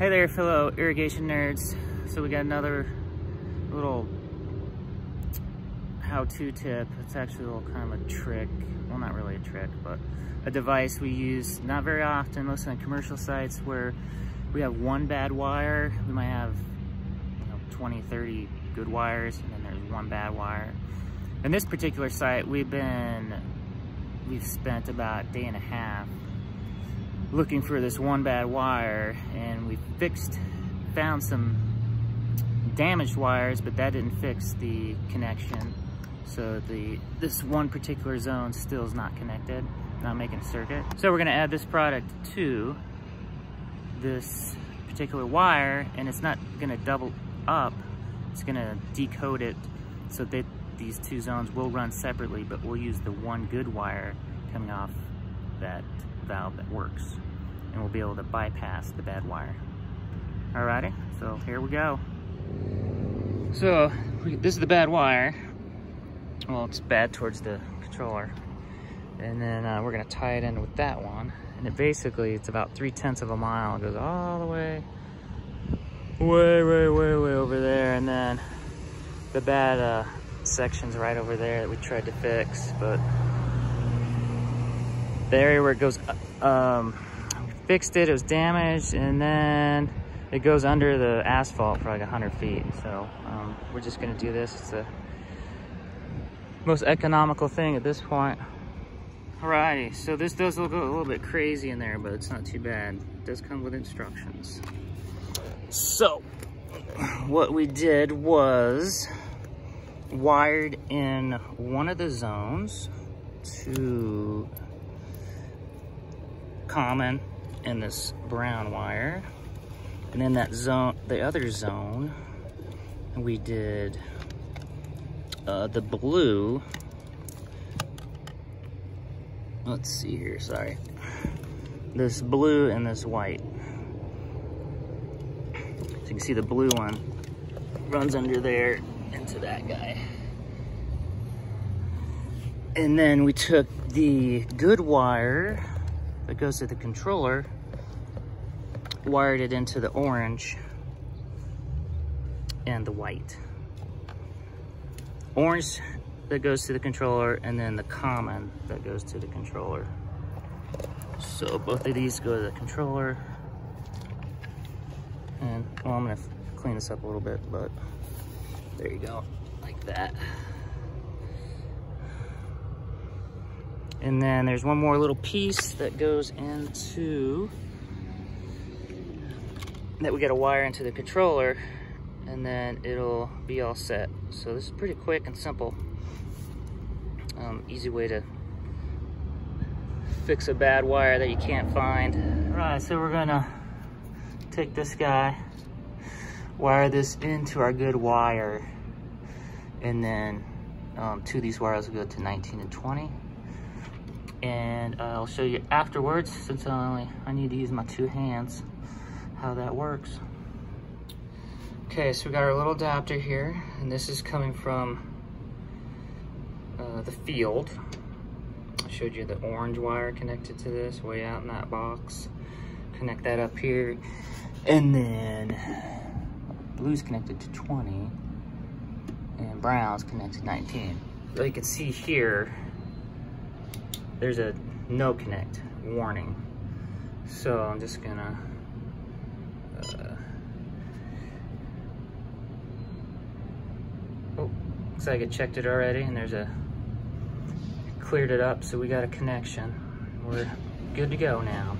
Hey there, fellow irrigation nerds. So we got another little how-to tip. It's actually a little kind of a trick. Well, not really a trick, but a device we use not very often, mostly on commercial sites where we have one bad wire. We might have you know, 20, 30 good wires, and then there's one bad wire. In this particular site, we've been, we've spent about a day and a half looking for this one bad wire and we fixed, found some damaged wires, but that didn't fix the connection. So the this one particular zone still is not connected, not making a circuit. So we're gonna add this product to this particular wire and it's not gonna double up, it's gonna decode it so that these two zones will run separately, but we'll use the one good wire coming off that valve that works. And we'll be able to bypass the bad wire. Alrighty, so here we go. So, this is the bad wire. Well, it's bad towards the controller. And then uh, we're gonna tie it in with that one. And it basically, it's about three tenths of a mile. It goes all the way, way, way, way, way over there. And then the bad uh, section's right over there that we tried to fix, but the area where it goes, um, fixed it, it was damaged, and then it goes under the asphalt for like 100 feet. So um, we're just gonna do this. It's the most economical thing at this point. Alrighty, so this does look a little bit crazy in there, but it's not too bad. It does come with instructions. So, what we did was wired in one of the zones to common in this brown wire. And then that zone, the other zone, we did uh, the blue let's see here, sorry. This blue and this white. So you can see the blue one runs under there into that guy. And then we took the good wire that goes to the controller, wired it into the orange and the white. Orange that goes to the controller and then the common that goes to the controller. So both of these go to the controller. And well, I'm gonna clean this up a little bit, but there you go, like that. And then there's one more little piece that goes into, that we got to wire into the controller and then it'll be all set. So this is pretty quick and simple um, easy way to fix a bad wire that you can't find. All right, so we're gonna take this guy, wire this into our good wire, and then um, two of these wires will go to 19 and 20. And uh, I'll show you afterwards, since I only I need to use my two hands, how that works. Okay, so we got our little adapter here, and this is coming from uh, the field. I showed you the orange wire connected to this way out in that box. Connect that up here. And then blue's connected to 20 and brown's connected to 19. So you can see here, there's a no connect warning. So I'm just gonna uh, oh, looks like I checked it already and there's a cleared it up, so we got a connection. We're good to go now.